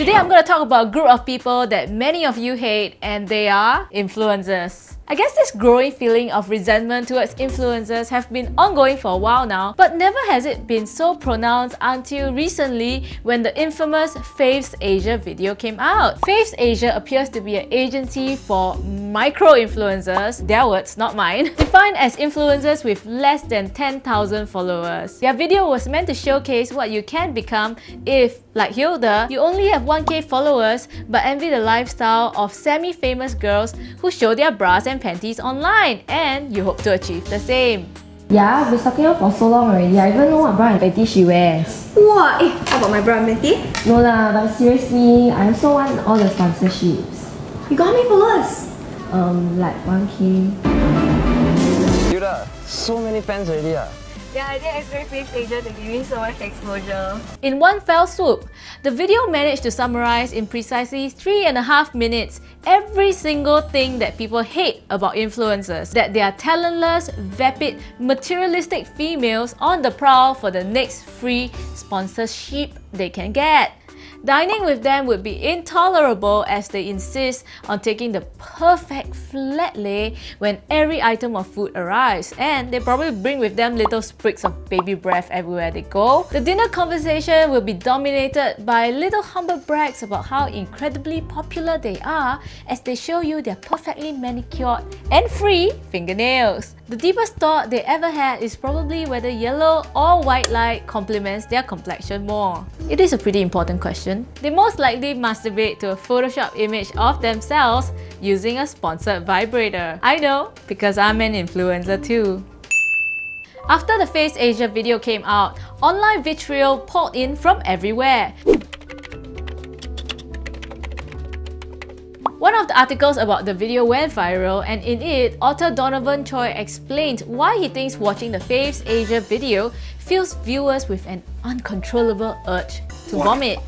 Today I'm going to talk about a group of people that many of you hate and they are influencers. I guess this growing feeling of resentment towards influencers have been ongoing for a while now, but never has it been so pronounced until recently when the infamous Faves Asia video came out. Faves Asia appears to be an agency for micro-influencers, their words, not mine, defined as influencers with less than 10,000 followers. Their video was meant to showcase what you can become if, like Hilda, you only have 1k followers but envy the lifestyle of semi-famous girls who show their bras and panties online and you hope to achieve the same. Yeah, I've been stalking her for so long already. I even know what bra and panty she wears. Wow, eh, how about my bra and panty? No lah, but seriously, I also want all the sponsorships. You got how many followers? Um, like 1k. Yuda, so many fans already ah. Yeah, I didn't expect Faves Asia to give me so much exposure. In one fell swoop, the video managed to summarize in precisely three and a half minutes every single thing that people hate about influencers. That they are talentless, vapid, materialistic females on the prowl for the next free sponsorship they can get. Dining with them would be intolerable as they insist on taking the perfect flat lay when every item of food arrives and they probably bring with them little sprigs of baby breath everywhere they go. The dinner conversation will be dominated by little humble brags about how incredibly popular they are as they show you their perfectly manicured and free fingernails. The deepest thought they ever had is probably whether yellow or white light complements their complexion more. It is a pretty important question. They most likely masturbate to a Photoshop image of themselves using a sponsored vibrator. I know, because I'm an influencer too. After the Faves Asia video came out, online vitriol poured in from everywhere. One of the articles about the video went viral and in it, author Donovan Choy explained why he thinks watching the Faves Asia video fills viewers with an uncontrollable urge to vomit.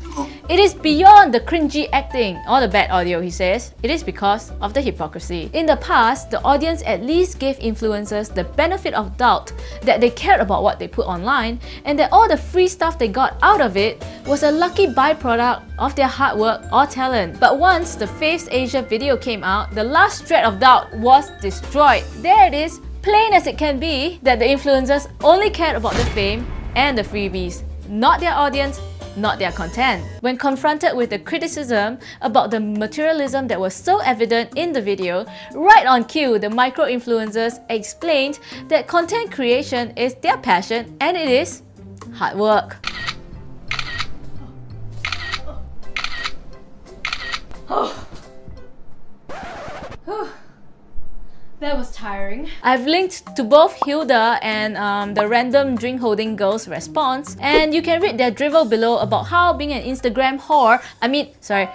It is beyond the cringy acting or the bad audio, he says. It is because of the hypocrisy. In the past, the audience at least gave influencers the benefit of doubt that they cared about what they put online and that all the free stuff they got out of it was a lucky byproduct of their hard work or talent. But once the Faves Asia video came out, the last shred of doubt was destroyed. There it is, plain as it can be, that the influencers only cared about the fame and the freebies, not their audience, not their content. When confronted with the criticism about the materialism that was so evident in the video, right on cue, the micro-influencers explained that content creation is their passion and it is hard work. Tiring. I've linked to both Hilda and um, the random drink holding girl's response, and you can read their drivel below about how being an Instagram whore, I mean, sorry,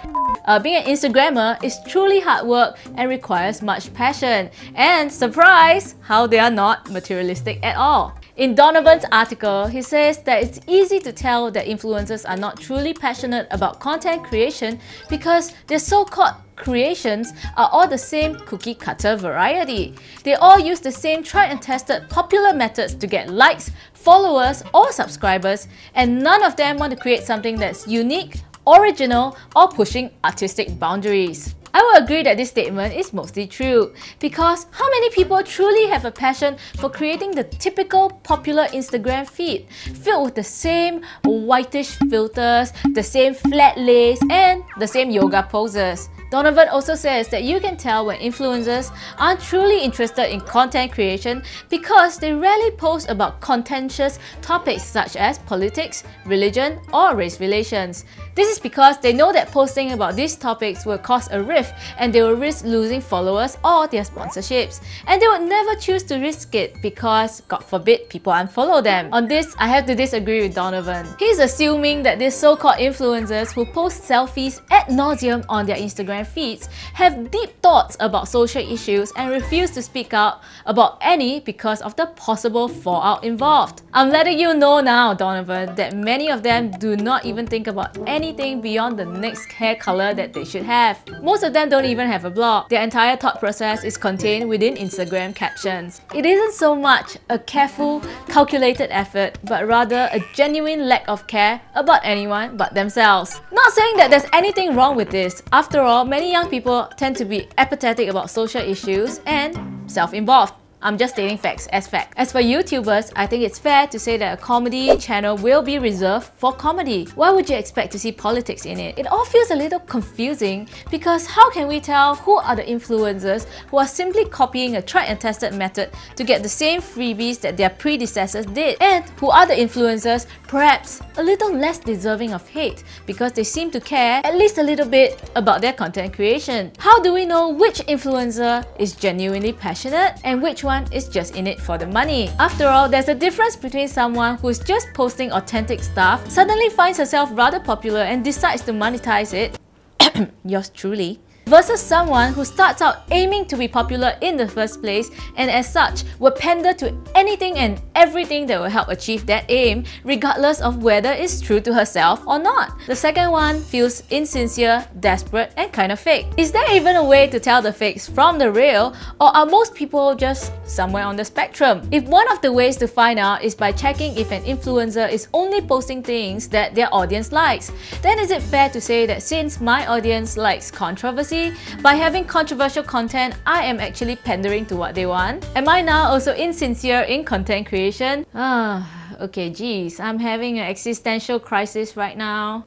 uh, being an Instagrammer is truly hard work and requires much passion. And surprise, how they are not materialistic at all. In Donovan's article, he says that it's easy to tell that influencers are not truly passionate about content creation because their so-called creations are all the same cookie cutter variety. They all use the same tried and tested popular methods to get likes, followers, or subscribers, and none of them want to create something that's unique, original, or pushing artistic boundaries. I will agree that this statement is mostly true because how many people truly have a passion for creating the typical popular Instagram feed filled with the same whitish filters, the same flat lays, and the same yoga poses? Donovan also says that you can tell when influencers aren't truly interested in content creation because they rarely post about contentious topics such as politics, religion, or race relations. This is because they know that posting about these topics will cause a rift and they will risk losing followers or their sponsorships. And they would never choose to risk it because, God forbid, people unfollow them. On this, I have to disagree with Donovan. He's assuming that these so-called influencers who post selfies ad nauseum on their Instagram Instagram feeds have deep thoughts about social issues and refuse to speak out about any because of the possible fallout involved. I'm letting you know now, Donovan, that many of them do not even think about anything beyond the next hair color that they should have. Most of them don't even have a blog. Their entire thought process is contained within Instagram captions. It isn't so much a careful, calculated effort, but rather a genuine lack of care about anyone but themselves. Not saying that there's anything wrong with this. After all, many young people tend to be apathetic about social issues and self-involved. I'm just stating facts as fact. As for YouTubers, I think it's fair to say that a comedy channel will be reserved for comedy. Why would you expect to see politics in it? It all feels a little confusing because how can we tell who are the influencers who are simply copying a tried and tested method to get the same freebies that their predecessors did? And who are the influencers perhaps a little less deserving of hate because they seem to care at least a little bit about their content creation? How do we know which influencer is genuinely passionate and which one is just in it for the money. After all, there's a difference between someone who's just posting authentic stuff, suddenly finds herself rather popular and decides to monetize it, yours truly, versus someone who starts out aiming to be popular in the first place and as such will pander to anything and everything that will help achieve that aim regardless of whether it's true to herself or not. The second one feels insincere, desperate and kind of fake. Is there even a way to tell the fakes from the real or are most people just somewhere on the spectrum? If one of the ways to find out is by checking if an influencer is only posting things that their audience likes, then is it fair to say that since my audience likes controversy by having controversial content, I am actually pandering to what they want. Am I now also insincere in content creation? Ah, okay, geez, I'm having an existential crisis right now.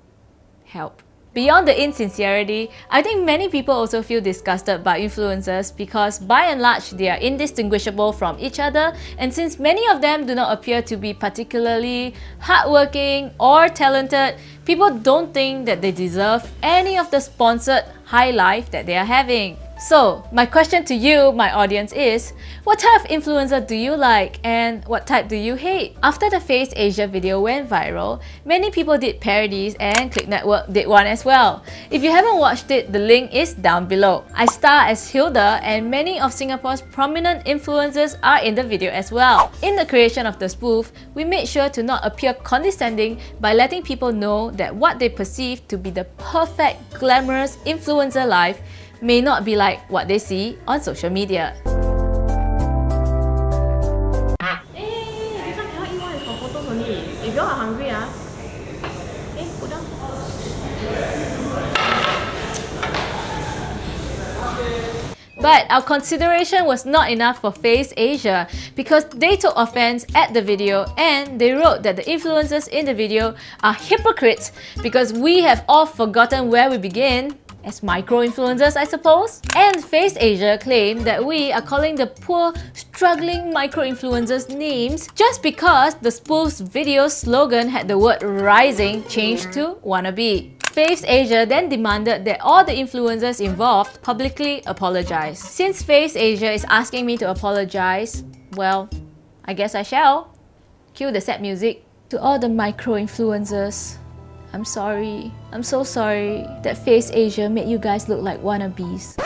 Help. Beyond the insincerity, I think many people also feel disgusted by influencers because by and large they are indistinguishable from each other and since many of them do not appear to be particularly hardworking or talented, people don't think that they deserve any of the sponsored high life that they are having. So, my question to you, my audience is, what type of influencer do you like and what type do you hate? After the Faves Asia video went viral, many people did parodies and Clicknetwork did one as well. If you haven't watched it, the link is down below. I star as Hilda and many of Singapore's prominent influencers are in the video as well. In the creation of the spoof, we made sure to not appear condescending by letting people know that what they perceive to be the perfect, glamorous influencer life may not be like what they see on social media. But our consideration was not enough for Faves Asia because they took offense at the video and they wrote that the influencers in the video are hypocrites because we have all forgotten where we begin as micro-influencers, I suppose? And Faves Asia claimed that we are calling the poor, struggling micro-influencers names just because the spoof's video slogan had the word rising changed to wannabe. Faves Asia then demanded that all the influencers involved publicly apologize. Since Faves Asia is asking me to apologize, well, I guess I shall. Cue the sad music. To all the micro-influencers, I'm sorry. I'm so sorry that Faves Asia made you guys look like wannabes.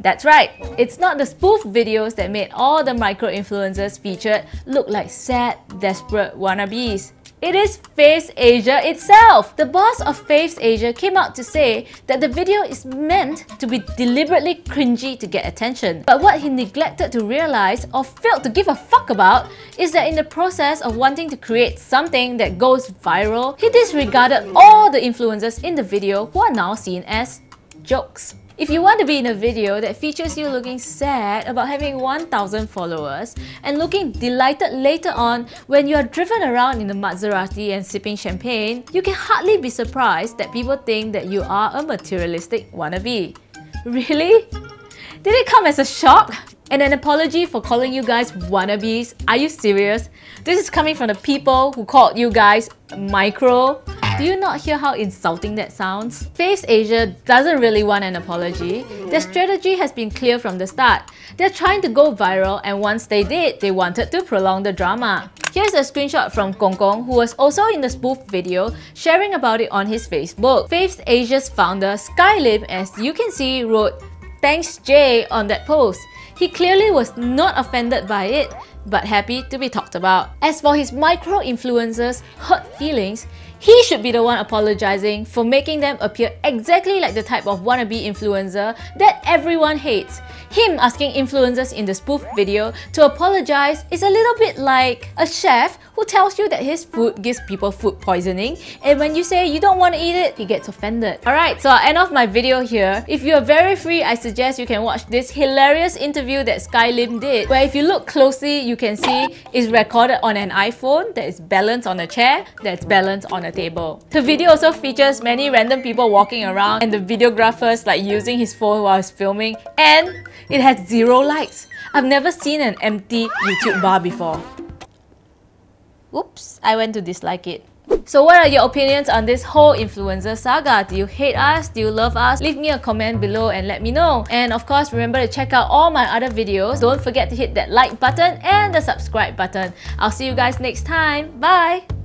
That's right, it's not the spoof videos that made all the micro-influencers featured look like sad, desperate wannabes. It is Faves Asia itself! The boss of Faves Asia came out to say that the video is meant to be deliberately cringy to get attention. But what he neglected to realize or failed to give a fuck about is that in the process of wanting to create something that goes viral, he disregarded all the influencers in the video who are now seen as jokes. If you want to be in a video that features you looking sad about having 1000 followers and looking delighted later on when you are driven around in a Maserati and sipping champagne, you can hardly be surprised that people think that you are a materialistic wannabe. Really? Did it come as a shock? And an apology for calling you guys wannabes? Are you serious? This is coming from the people who called you guys micro do you not hear how insulting that sounds? Faves Asia doesn't really want an apology. Their strategy has been clear from the start. They're trying to go viral and once they did, they wanted to prolong the drama. Here's a screenshot from Gong Gong, who was also in the spoof video, sharing about it on his Facebook. Faves Asia's founder Sky Lim, as you can see, wrote, Thanks Jay on that post. He clearly was not offended by it, but happy to be talked about. As for his micro-influencers' hurt feelings, he should be the one apologizing for making them appear exactly like the type of wannabe influencer that everyone hates. Him asking influencers in the spoof video to apologize is a little bit like a chef who tells you that his food gives people food poisoning and when you say you don't want to eat it, he gets offended. Alright, so I'll end off my video here. If you're very free, I suggest you can watch this hilarious interview that Sky Lim did where if you look closely, you can see it's recorded on an iPhone that is balanced on a chair that's balanced on a table. The video also features many random people walking around and the videographers like using his phone while filming and it has zero likes. I've never seen an empty YouTube bar before. Oops, I went to dislike it. So what are your opinions on this whole influencer saga? Do you hate us? Do you love us? Leave me a comment below and let me know. And of course, remember to check out all my other videos. Don't forget to hit that like button and the subscribe button. I'll see you guys next time. Bye!